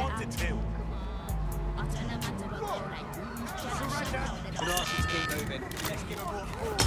wanted him. To keep. Let's give him more.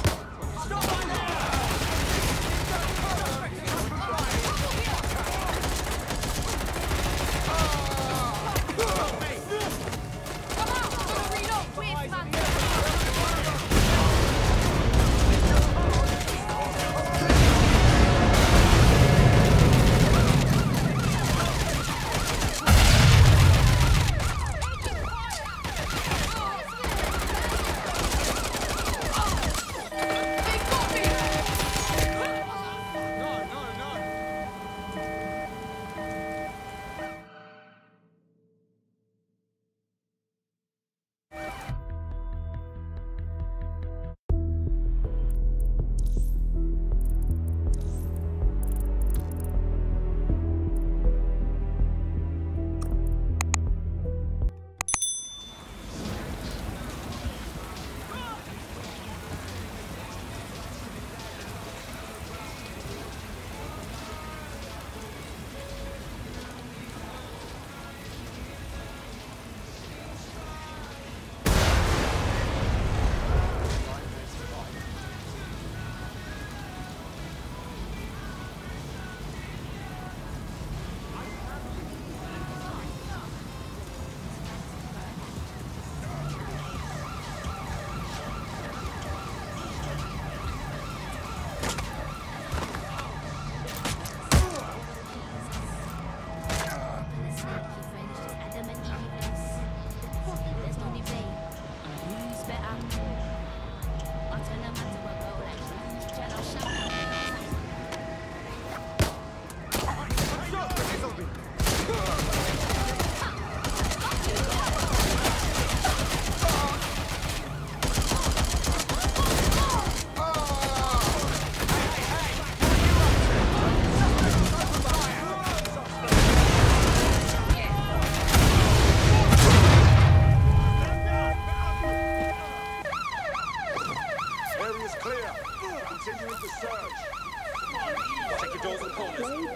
Clear! Continuing the surge. Check your doors and corners.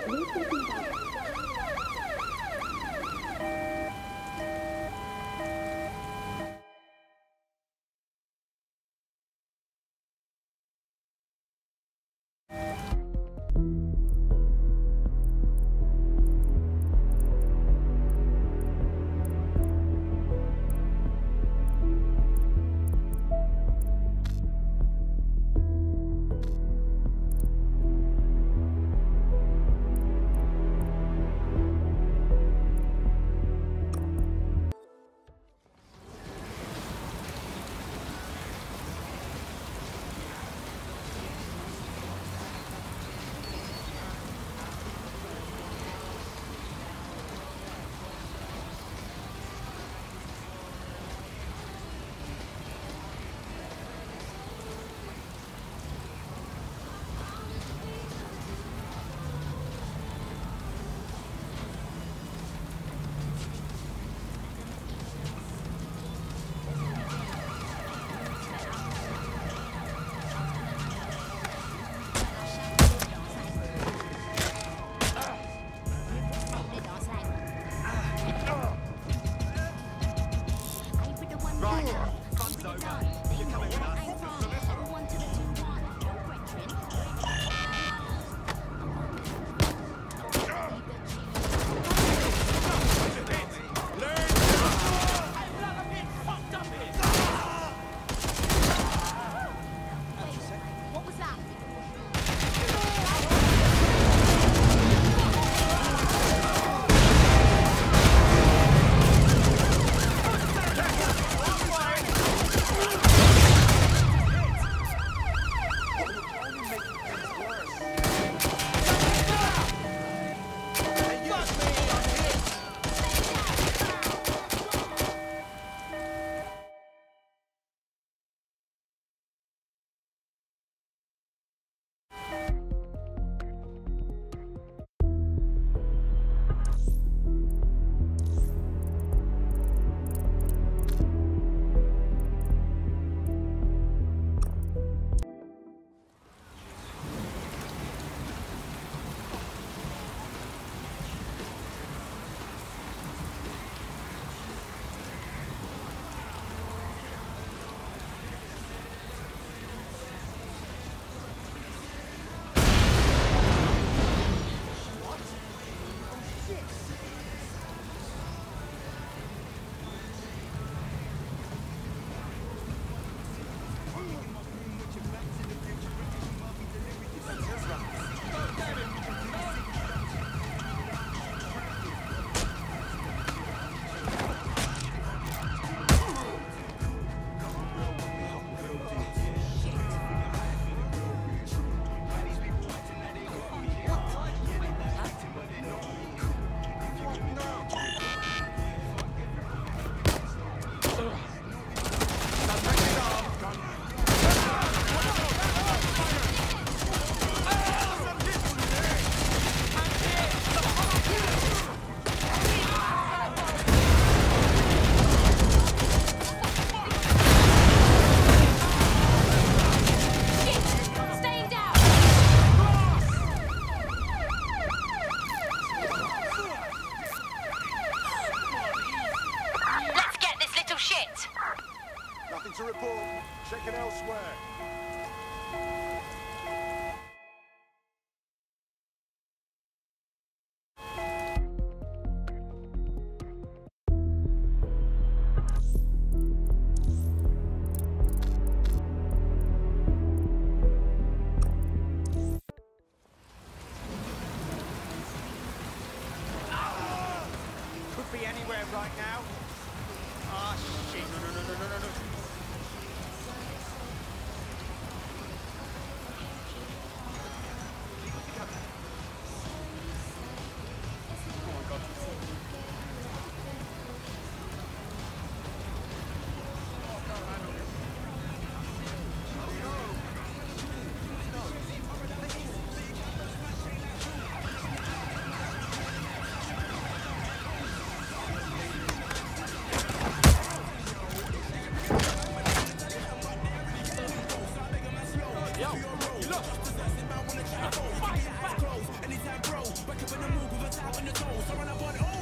Be anywhere right now. Ah, shit. No, no, no, no, no, no, towel in the toes. So run up on, oh.